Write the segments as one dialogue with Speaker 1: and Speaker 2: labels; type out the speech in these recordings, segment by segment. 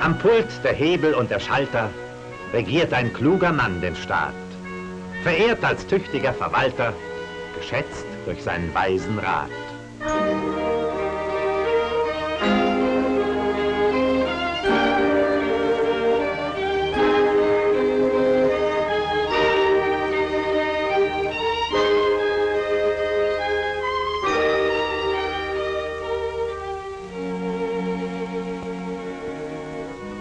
Speaker 1: Am Pult der Hebel und der Schalter regiert ein kluger Mann den Staat, verehrt als tüchtiger Verwalter, geschätzt durch seinen weisen Rat.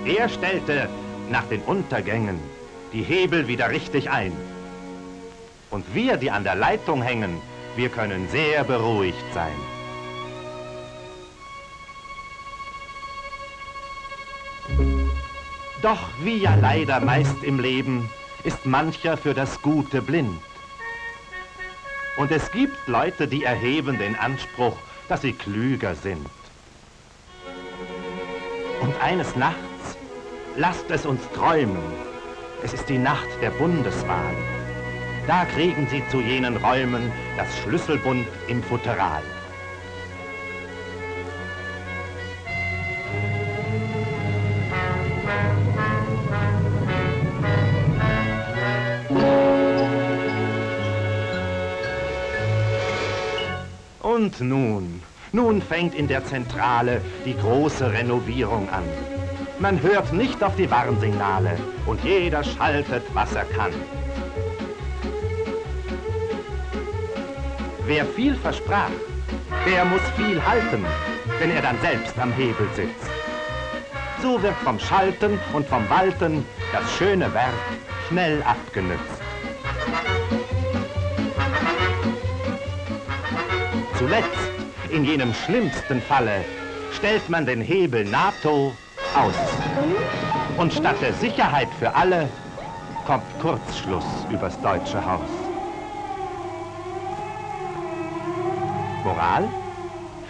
Speaker 1: Er stellte nach den Untergängen die Hebel wieder richtig ein. Und wir, die an der Leitung hängen, wir können sehr beruhigt sein. Doch wie ja leider meist im Leben, ist mancher für das Gute blind. Und es gibt Leute, die erheben den Anspruch, dass sie klüger sind. Und eines Nachts Lasst es uns träumen. Es ist die Nacht der Bundeswahl. Da kriegen Sie zu jenen Räumen das Schlüsselbund im Futteral. Und nun, nun fängt in der Zentrale die große Renovierung an. Man hört nicht auf die Warnsignale und jeder schaltet, was er kann. Wer viel versprach, der muss viel halten, wenn er dann selbst am Hebel sitzt. So wird vom Schalten und vom Walten das schöne Werk schnell abgenützt. Zuletzt, in jenem schlimmsten Falle, stellt man den Hebel NATO aus. Und statt der Sicherheit für alle kommt Kurzschluss übers deutsche Haus. Moral?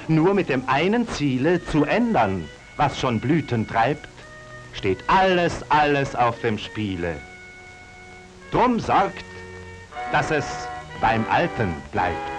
Speaker 1: Nur mit dem einen Ziele zu ändern, was schon Blüten treibt, steht alles, alles auf dem Spiele. Drum sorgt, dass es beim Alten bleibt.